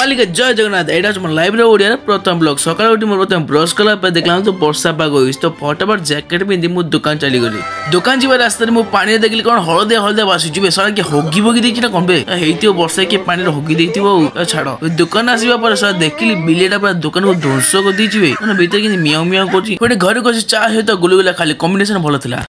বালিকা জয় জগন্নাথ এডাজ ম লাইব্রেরি ওড়িয়া প্রথম ব্লগ সকাল উটি ম প্রথম ব্রাশ কলা পে দেখলাম তো বর্ষা পা গিস তো ফটোবার জ্যাকেট বিদি মু দোকান চলি গলি দোকান জিবা রাস্তায় ম পানি দেখলি কোন হলদে হলদে বাসিছে বেসাকে হগি বগি দেখি না কমবে হেতিও বর্ষাই কি পানি হগি দিতি ও ছাড়ো দোকান আসিবা পরসা দেখিলে বিলিয়াটা পর দোকানক ধুরসক দিজিবে ভিতর কি মিয়া মিয়া করি ঘরে গসি চা হে তো গুলেগুলা খালি কম্বিনেশন ভালো থলা